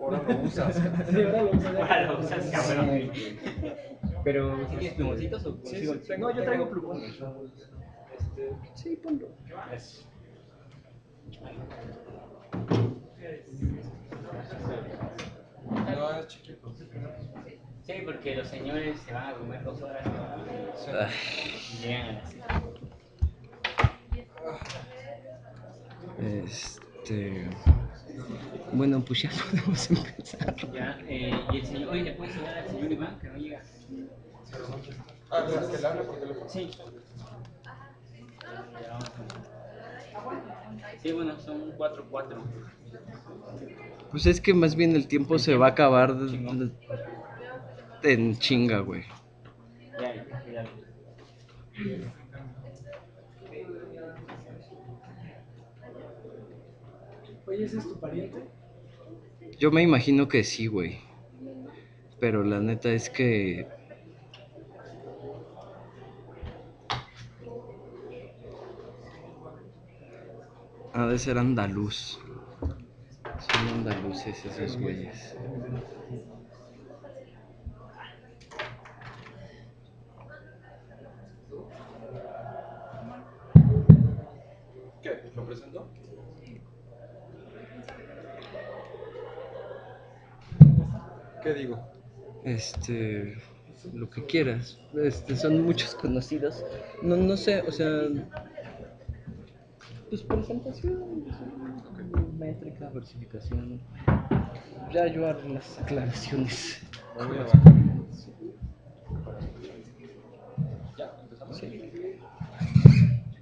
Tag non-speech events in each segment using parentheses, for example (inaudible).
(laughs) Ahora lo usas. Sí, ahora lo uso. Ahora lo usas, cabrón. Pero, ¿Sí ¿Tienes plumoncitos o Sí, sí, tengo- No, yo traigo plumones. Este, sí, ponlo. Eso. No, es chiquito. Sí, porque los señores se van a comer dos horas. Ah, y llegan a las Este. Bueno, pues ya (laughs) podemos empezar. Ya, eh, y el señor, oye, ¿le puedes enseñar al señor Iván que no llega? Ah, ¿le que le hable por teléfono? Sí. Ya, vamos a- Sí, bueno, son 4-4. Pues es que más bien el tiempo se va a acabar de- de- en chinga, güey. Ya, ya, ya. Oye, ¿ese es tu pariente? Yo me imagino que sí, güey. Pero la neta es que. Ha de ser andaluz. Son andaluces esos güeyes. ¿Qué? ¿Lo presentó? ¿Qué digo? Este. Lo que quieras. Este, son muchos conocidos. No, no sé, o sea. Pues presentación, métrica, versificación. Ya yo haré las aclaraciones. Me voy a bajar. Ya, empezamos. Sí.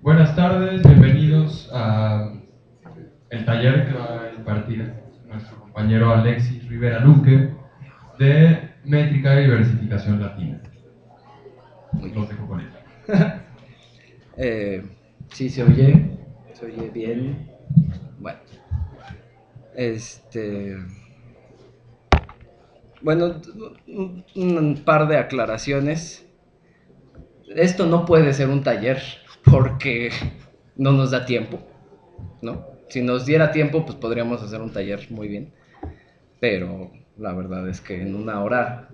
Buenas tardes, bienvenidos a el taller que va a impartir nuestro compañero Alexis Rivera Luque de métrica y versificación latina. Los dejo con él. (laughs) Eh, sí, se oye. Se oye bien. Bueno. Este. Bueno, un, un par de aclaraciones. Esto no puede ser un taller porque no nos da tiempo, ¿no? Si nos diera tiempo, pues podríamos hacer un taller muy bien. Pero la verdad es que en una hora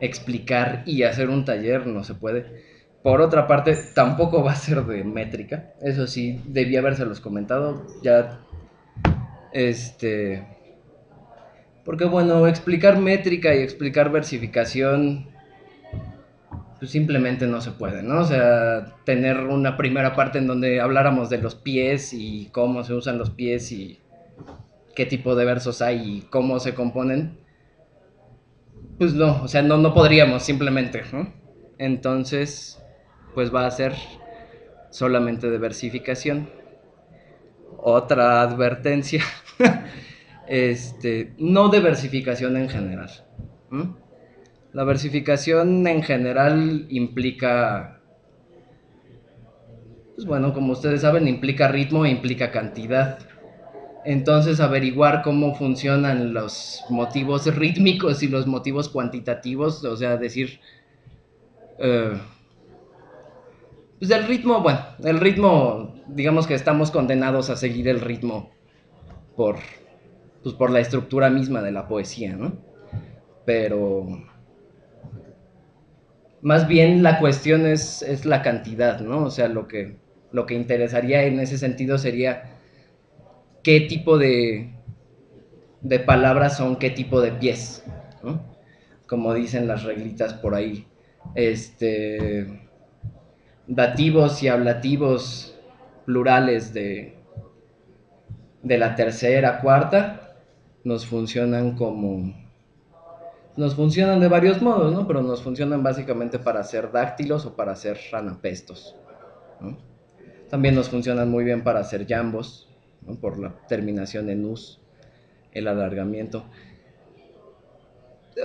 explicar y hacer un taller no se puede. Por otra parte, tampoco va a ser de métrica. Eso sí, debía habérselos comentado. Ya. Este. Porque bueno, explicar métrica y explicar versificación. Pues simplemente no se puede, ¿no? O sea, tener una primera parte en donde habláramos de los pies y cómo se usan los pies y qué tipo de versos hay y cómo se componen. Pues no, o sea, no, no podríamos simplemente, ¿no? Entonces, pues va a ser solamente de versificación. Otra advertencia, (laughs) este, no de versificación en general. La versificación en general implica, pues bueno, como ustedes saben, implica ritmo e implica cantidad. Entonces, averiguar cómo funcionan los motivos rítmicos y los motivos cuantitativos, o sea, decir, eh, pues el ritmo, bueno, el ritmo, digamos que estamos condenados a seguir el ritmo por, pues por la estructura misma de la poesía, ¿no? Pero más bien la cuestión es, es la cantidad, ¿no? O sea, lo que, lo que interesaría en ese sentido sería qué tipo de, de palabras son qué tipo de pies, ¿no? Como dicen las reglitas por ahí. Este, dativos y ablativos plurales de, de la tercera, cuarta, nos funcionan como... Nos funcionan de varios modos, ¿no? Pero nos funcionan básicamente para hacer dáctilos o para hacer ranapestos. También nos funcionan muy bien para hacer jambos, por la terminación en us, el alargamiento.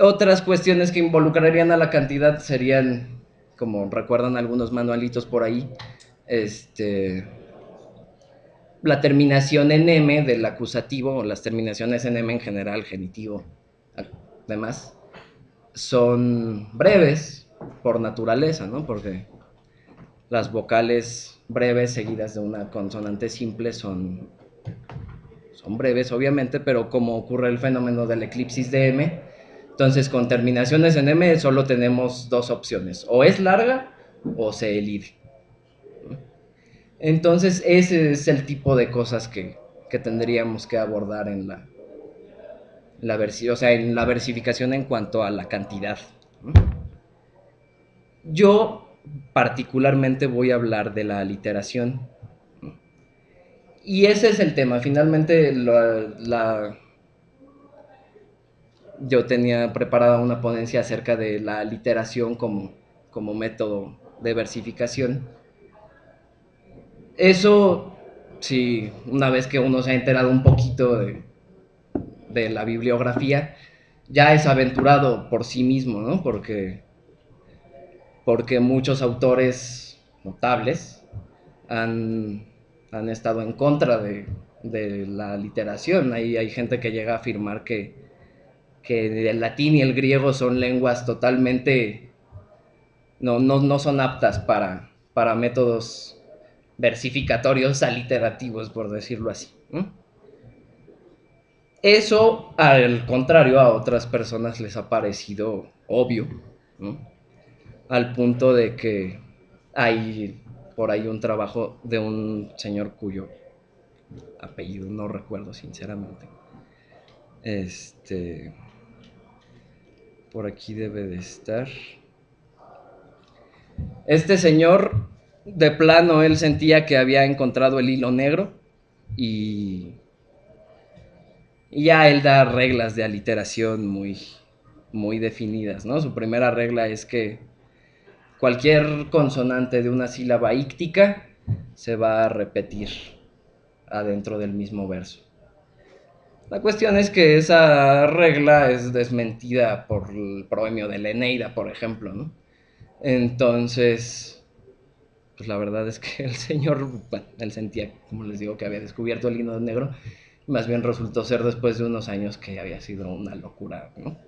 Otras cuestiones que involucrarían a la cantidad serían, como recuerdan algunos manualitos por ahí, este, la terminación en M del acusativo, o las terminaciones en M en general, genitivo, además, son breves por naturaleza, ¿no? Porque las vocales breves seguidas de una consonante simple son, son breves obviamente, pero como ocurre el fenómeno del eclipsis de M, entonces con terminaciones en M solo tenemos dos opciones, o es larga o se elide. Entonces ese es el tipo de cosas que, que tendríamos que abordar en la, la o sea, en la versificación en cuanto a la cantidad. Yo particularmente voy a hablar de la literación. Y ese es el tema. Finalmente, la- yo tenía preparada una ponencia acerca de la literación como, como método de versificación. Eso, sí, una vez que uno se ha enterado un poquito de, de la bibliografía, ya es aventurado por sí mismo, ¿no? Porque, porque muchos autores notables han, han estado en contra de, de la literación. Hay, hay gente que llega a afirmar que, que el latín y el griego son lenguas totalmente... no, no, no son aptas para, para métodos versificatorios aliterativos, por decirlo así. Eso, al contrario, a otras personas les ha parecido obvio, al punto de que hay por ahí un trabajo de un señor cuyo apellido no recuerdo sinceramente. Este, por aquí debe de estar. Este señor, de plano, él sentía que había encontrado el hilo negro y y ya él da reglas de aliteración muy, muy definidas, ¿no? Su primera regla es que cualquier consonante de una sílaba íctica se va a repetir adentro del mismo verso. La cuestión es que esa regla es desmentida por el proemio de la Eneida, por ejemplo, ¿no? Entonces, pues la verdad es que el señor, bueno, él sentía, como les digo, que había descubierto el hilo negro, más bien resultó ser después de unos años que había sido una locura, ¿no?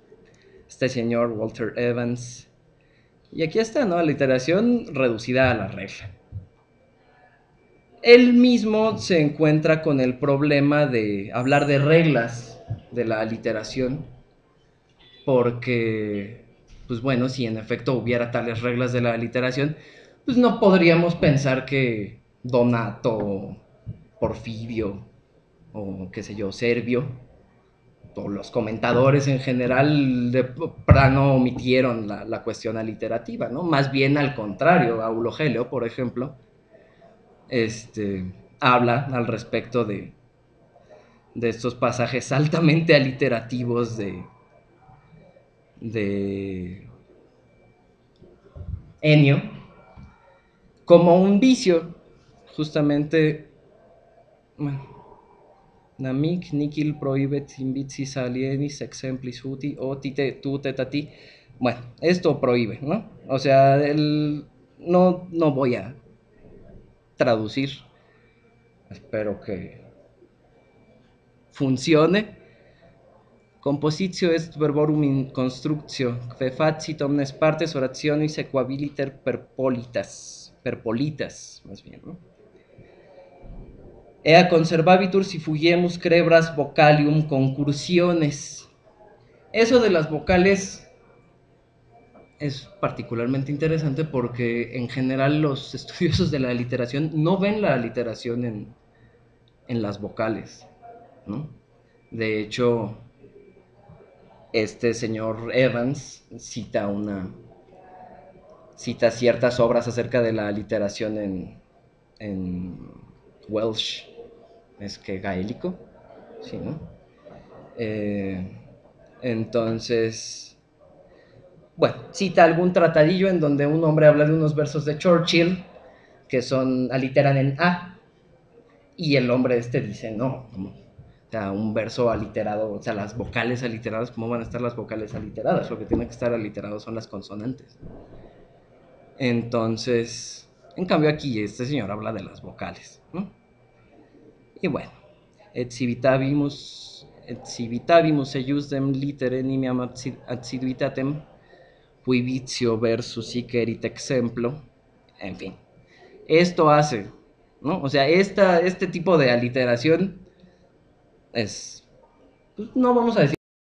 Este señor Walter Evans. Y aquí está, ¿no? La iteración reducida a la regla. Él mismo se encuentra con el problema de hablar de reglas de la literación, porque, pues bueno, si en efecto hubiera tales reglas de la literación, pues no podríamos pensar que Donato, Porfirio, o qué sé yo, Servio, o los comentadores en general de plano omitieron la, cuestión aliterativa, ¿no? Más bien al contrario, Aulo Gelio, por ejemplo, este, habla al respecto de, de estos pasajes altamente aliterativos de, de Enio como un vicio, justamente, Namic nicil prohibet invicis alienis exemplis uti o tite tute tati. Bueno, esto prohíbe, ¿no? O sea, el, no, no voy a traducir. Espero que funcione. Compositio est verborum in constructio, que facit omnes partes orationis equabiliter perpolitas, perpolitas, más bien, ¿no? Ea conservabitur si fugiemus crebras vocalium concursiones. Eso de las vocales es particularmente interesante porque en general los (laughs) estudiosos de la literación no ven la literación en, en las vocales, ¿no? De hecho, este señor Evans cita una cita ciertas obras acerca de la literación en, en Welsh, es que gaélico, sí, ¿no? Eh, entonces, bueno, cita algún tratadillo en donde un hombre habla de unos versos de Churchill que son aliteran en A y el hombre este dice no, ¿cómo? o sea, un verso aliterado, o sea, las vocales aliteradas, ¿cómo van a estar las vocales aliteradas? Lo que tiene que estar aliteradas son las consonantes. Entonces, en cambio aquí este señor habla de las vocales, ¿no? Y bueno, et civitavimus eiusdem litere nimiam assiduitatem, qui vicio versus icerit exemplo, en fin. Esto hace, ¿no? O sea, esta, este tipo de aliteración es, pues, no vamos a decir